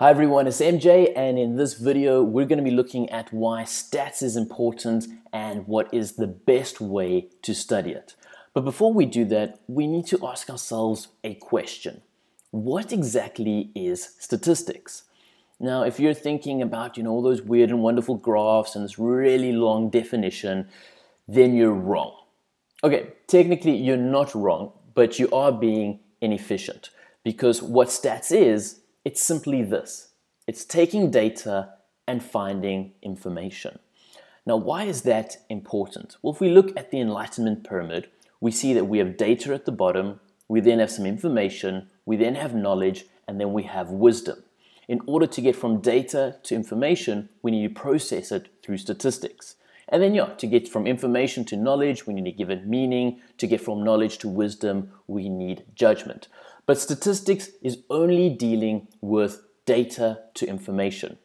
Hi everyone, it's MJ and in this video we're going to be looking at why stats is important and what is the best way to study it. But before we do that, we need to ask ourselves a question. What exactly is statistics? Now, if you're thinking about, you know, all those weird and wonderful graphs and this really long definition, then you're wrong. Okay, technically you're not wrong, but you are being inefficient because what stats is it's simply this it's taking data and finding information. Now, why is that important? Well, if we look at the Enlightenment pyramid, we see that we have data at the bottom, we then have some information, we then have knowledge, and then we have wisdom. In order to get from data to information, we need to process it through statistics. And then, yeah, to get from information to knowledge, we need to give it meaning. To get from knowledge to wisdom, we need judgment. But statistics is only dealing with data to information.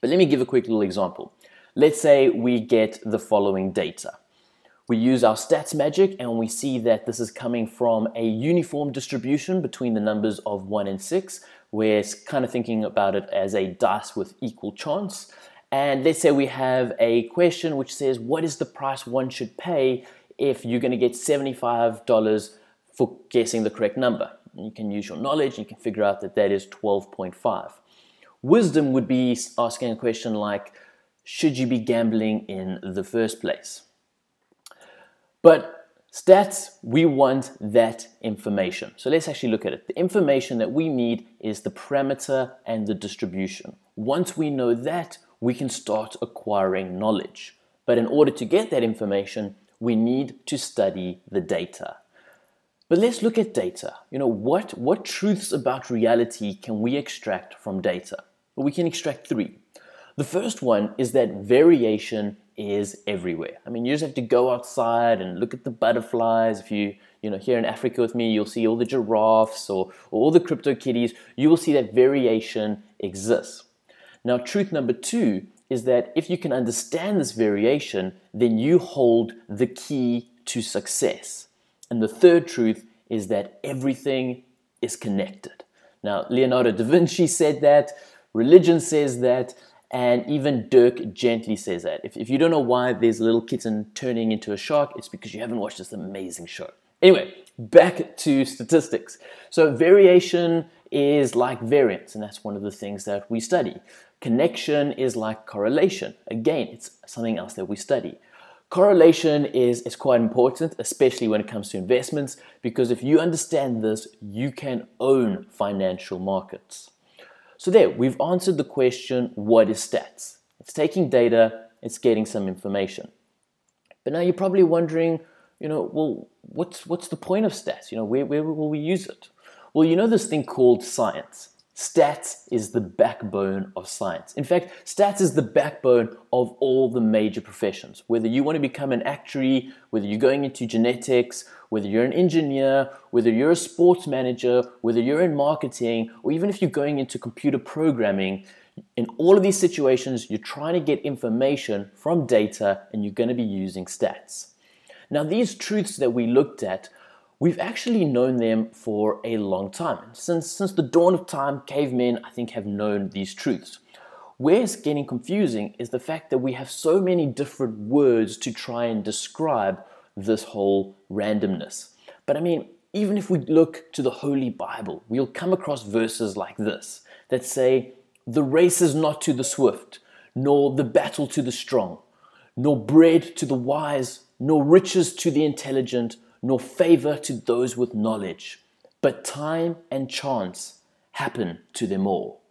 But let me give a quick little example. Let's say we get the following data. We use our stats magic and we see that this is coming from a uniform distribution between the numbers of 1 and 6. We're kind of thinking about it as a dice with equal chance. And let's say we have a question which says, What is the price one should pay if you're going to get $75 for guessing the correct number? You can use your knowledge, you can figure out that that is 12.5. Wisdom would be asking a question like, should you be gambling in the first place? But stats, we want that information. So let's actually look at it. The information that we need is the parameter and the distribution. Once we know that, we can start acquiring knowledge. But in order to get that information, we need to study the data. But let's look at data. You know, what, what truths about reality can we extract from data? Well, we can extract three. The first one is that variation is everywhere. I mean, you just have to go outside and look at the butterflies. If you, you know, here in Africa with me, you'll see all the giraffes or, or all the crypto kitties. You will see that variation exists. Now, truth number two is that if you can understand this variation, then you hold the key to success. And the third truth is that everything is connected. Now, Leonardo da Vinci said that, religion says that, and even Dirk Gently says that. If, if you don't know why there's a little kitten turning into a shark, it's because you haven't watched this amazing show. Anyway, back to statistics. So, variation is like variance, and that's one of the things that we study. Connection is like correlation. Again, it's something else that we study. Correlation is, is quite important, especially when it comes to investments, because if you understand this, you can own financial markets. So, there, we've answered the question what is stats? It's taking data, it's getting some information. But now you're probably wondering, you know, well, what's, what's the point of stats? You know, where, where will we use it? Well, you know this thing called science. Stats is the backbone of science. In fact, stats is the backbone of all the major professions. Whether you want to become an actuary, whether you're going into genetics, whether you're an engineer, whether you're a sports manager, whether you're in marketing, or even if you're going into computer programming, in all of these situations, you're trying to get information from data and you're going to be using stats. Now, these truths that we looked at We've actually known them for a long time. Since, since the dawn of time, cavemen, I think, have known these truths. Where it's getting confusing is the fact that we have so many different words to try and describe this whole randomness. But I mean, even if we look to the Holy Bible, we'll come across verses like this that say, The race is not to the swift, nor the battle to the strong, nor bread to the wise, nor riches to the intelligent nor favor to those with knowledge, but time and chance happen to them all.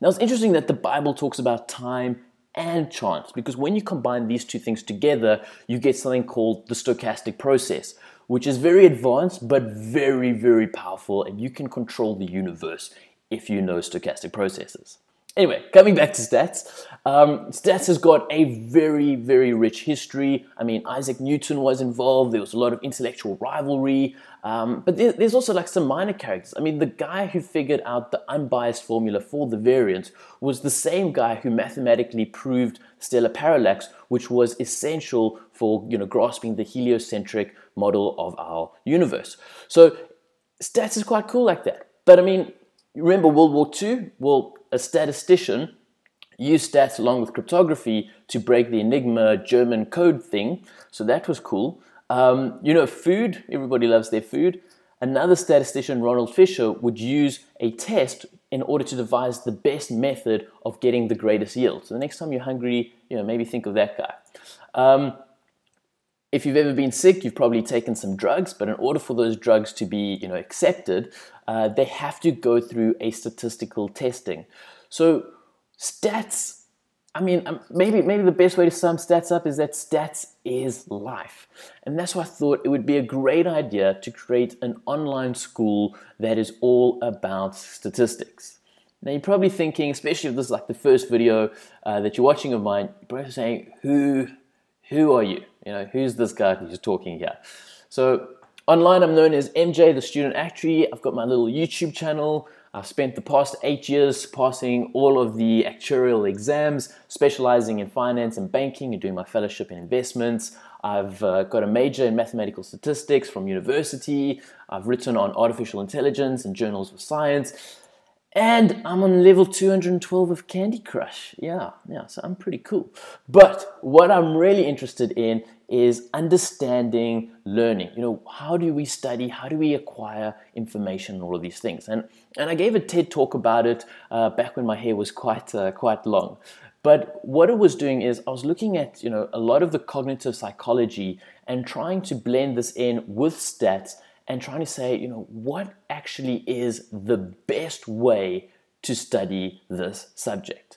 Now, it's interesting that the Bible talks about time and chance because when you combine these two things together, you get something called the stochastic process, which is very advanced but very, very powerful, and you can control the universe if you know stochastic processes. Anyway, coming back to stats, um, stats has got a very, very rich history. I mean, Isaac Newton was involved. There was a lot of intellectual rivalry, um, but there, there's also like some minor characters. I mean, the guy who figured out the unbiased formula for the variance was the same guy who mathematically proved stellar parallax, which was essential for you know grasping the heliocentric model of our universe. So, stats is quite cool like that. But I mean, remember World War II? Well a statistician used stats along with cryptography to break the Enigma German code thing. So that was cool. Um, you know, food, everybody loves their food. Another statistician, Ronald Fisher, would use a test in order to devise the best method of getting the greatest yield. So the next time you're hungry, you know, maybe think of that guy. Um, if you've ever been sick, you've probably taken some drugs, but in order for those drugs to be, you know, accepted, uh, they have to go through a statistical testing. So stats I mean, um, maybe maybe the best way to sum stats up is that stats is life, and that's why I thought it would be a great idea to create an online school that is all about statistics. Now you're probably thinking, especially if this is like the first video uh, that you're watching of mine, you're probably saying, "Who, who are you? You know, who's this guy who's talking here?" So online, I'm known as MJ, the student actuary. I've got my little YouTube channel. I've spent the past eight years passing all of the actuarial exams, specializing in finance and banking and doing my fellowship in investments. I've uh, got a major in mathematical statistics from university. I've written on artificial intelligence and journals of science. And I'm on level 212 of Candy Crush. Yeah, yeah, so I'm pretty cool. But what I'm really interested in is understanding learning. You know, how do we study? How do we acquire information and all of these things? And, and I gave a TED talk about it uh, back when my hair was quite, uh, quite long. But what it was doing is I was looking at, you know, a lot of the cognitive psychology and trying to blend this in with stats and trying to say, you know, what actually is the best way to study this subject.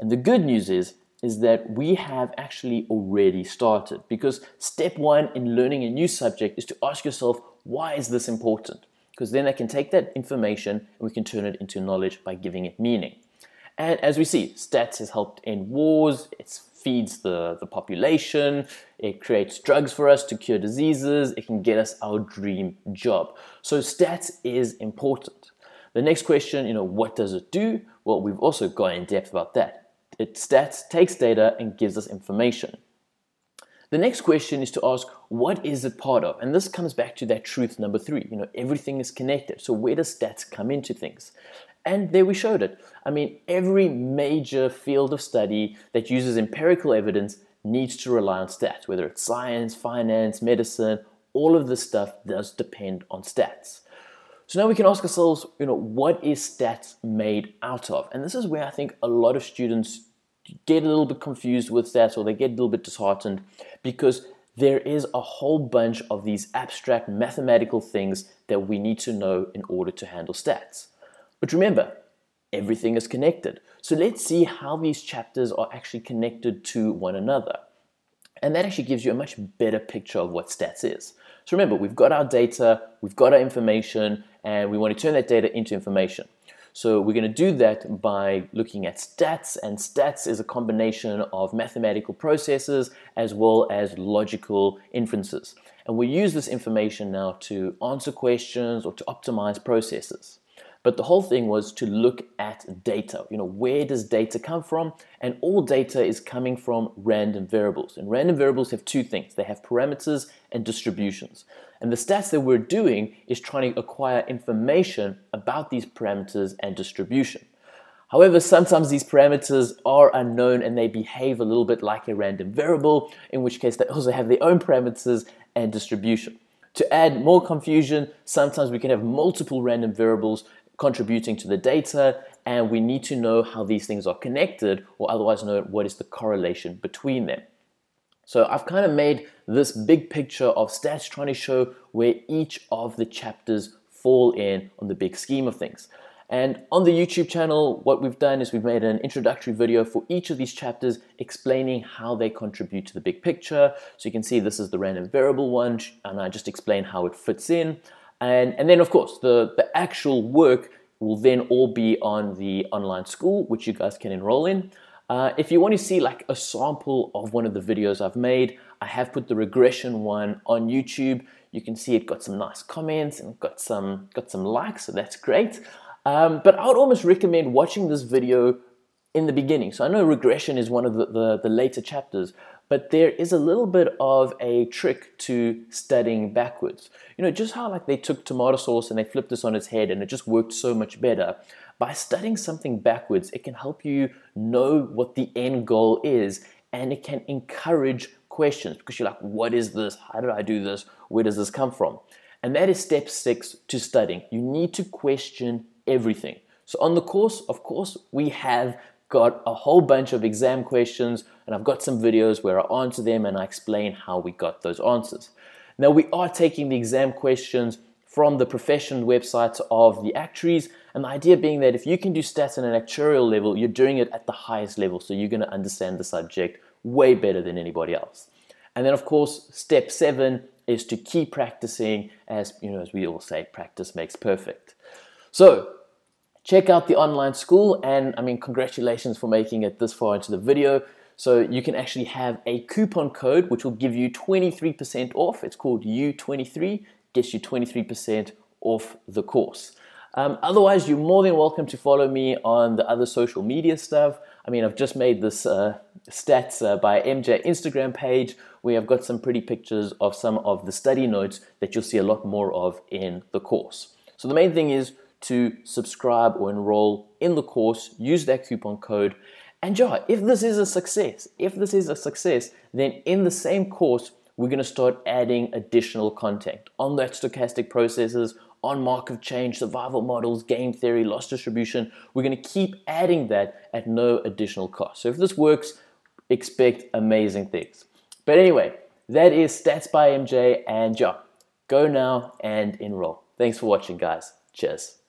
And the good news is, is that we have actually already started because step one in learning a new subject is to ask yourself, why is this important? Because then I can take that information and we can turn it into knowledge by giving it meaning. And as we see, stats has helped end wars, it feeds the, the population, it creates drugs for us to cure diseases, it can get us our dream job. So stats is important. The next question, you know, what does it do? Well, we've also gone in depth about that. It stats takes data and gives us information. The next question is to ask, what is it part of? And this comes back to that truth number three. You know, everything is connected. So where does stats come into things? And there we showed it. I mean, every major field of study that uses empirical evidence needs to rely on stats, whether it's science, finance, medicine, all of this stuff does depend on stats. So now we can ask ourselves, you know, what is stats made out of? And this is where I think a lot of students get a little bit confused with stats or they get a little bit disheartened because there is a whole bunch of these abstract mathematical things that we need to know in order to handle stats. But remember, everything is connected. So let's see how these chapters are actually connected to one another. And that actually gives you a much better picture of what stats is. So remember, we've got our data, we've got our information, and we want to turn that data into information. So we're going to do that by looking at stats, and stats is a combination of mathematical processes as well as logical inferences. And we use this information now to answer questions or to optimize processes. But the whole thing was to look at data. You know, where does data come from? And all data is coming from random variables. And random variables have two things. They have parameters and distributions. And the stats that we're doing is trying to acquire information about these parameters and distribution. However, sometimes these parameters are unknown and they behave a little bit like a random variable, in which case they also have their own parameters and distribution. To add more confusion, sometimes we can have multiple random variables contributing to the data, and we need to know how these things are connected, or otherwise know what is the correlation between them. So I've kind of made this big picture of stats trying to show where each of the chapters fall in on the big scheme of things. And on the YouTube channel, what we've done is we've made an introductory video for each of these chapters explaining how they contribute to the big picture. So you can see this is the random variable one, and I just explain how it fits in. And, and then, of course, the, the actual work will then all be on the online school, which you guys can enroll in. Uh, if you want to see like a sample of one of the videos I've made, I have put the regression one on YouTube. You can see it got some nice comments and got some got some likes, so that's great. Um, but I would almost recommend watching this video in the beginning. So I know regression is one of the, the, the later chapters, but there is a little bit of a trick to studying backwards. You know, just how like they took tomato sauce and they flipped this on its head and it just worked so much better. By studying something backwards, it can help you know what the end goal is and it can encourage questions because you're like, what is this? How did I do this? Where does this come from? And that is step six to studying. You need to question everything. So on the course, of course, we have got a whole bunch of exam questions and I've got some videos where I answer them and I explain how we got those answers. Now we are taking the exam questions from the profession websites of the actuaries and the idea being that if you can do stats at an actuarial level, you're doing it at the highest level. So you're going to understand the subject way better than anybody else. And then of course, step seven is to keep practicing as you know, as we all say, practice makes perfect. So check out the online school and I mean, congratulations for making it this far into the video. So you can actually have a coupon code which will give you 23% off. It's called U23, gets you 23% off the course. Um, otherwise, you're more than welcome to follow me on the other social media stuff. I mean, I've just made this uh, stats uh, by MJ Instagram page where I've got some pretty pictures of some of the study notes that you'll see a lot more of in the course. So the main thing is to subscribe or enroll in the course, use that coupon code. And yeah, if this is a success, if this is a success, then in the same course, we're going to start adding additional content on that stochastic processes, on Markov chains, survival models, game theory, loss distribution. We're going to keep adding that at no additional cost. So if this works, expect amazing things. But anyway, that is Stats by MJ, and yeah, go now and enroll. Thanks for watching, guys. Cheers.